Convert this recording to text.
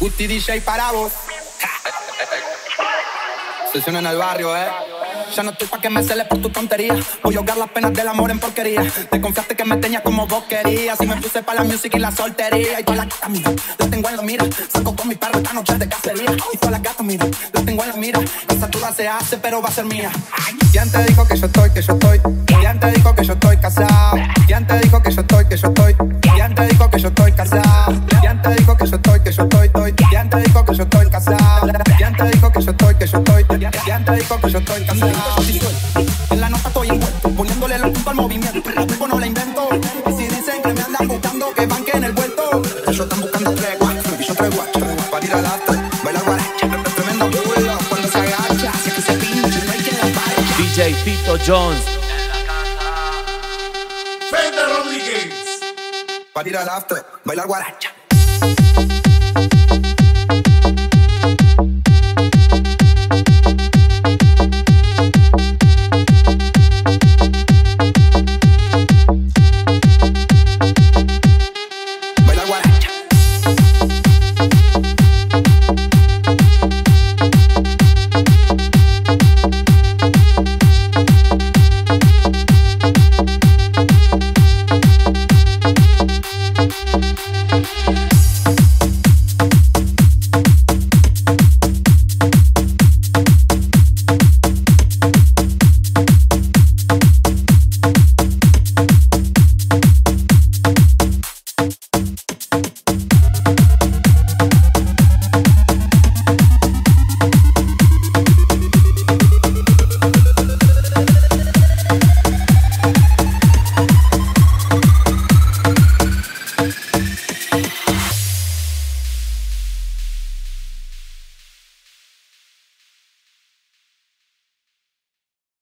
Gusti DJ para vos. Sesión en el barrio, eh. Ya no estoy pa' que me celes por tu tontería. Voy a ahogar las penas del amor en porquería. Te confiaste que me tenías como vos querías. Y me puse pa' la music y la soltería. Y toda la gata, mira, la tengo en la mira. Saco con mi perro esta noche de cacería. Y toda la gata, mira, la tengo en la mira. Esa duda se hace, pero va a ser mía. ¿Quién te dijo que yo estoy, que yo estoy? ¿Quién te dijo que yo estoy casado? ¿Quién te dijo que yo estoy, que yo estoy? ¿Quién te dijo que yo estoy casado? ¿Quién te dijo que yo estoy, que yo estoy, que yo estoy casado? ¿Quién te dijo que yo estoy, que yo estoy? ¿Quién te dijo que yo estoy casado? En la nota estoy envuelto, poniéndole el punto al movimiento. La culpa no la invento. Y si dicen que me andan buscando, que banque en el vuelto. Ellos están buscando tregua, y yo tregua, para ir al after, bailar guaracha. Tremendo culo cuando se agacha, así que se pinche, no hay quien la pare. DJ Tito Jones. Fender Rodríguez. Para ir al after, bailar guaracha.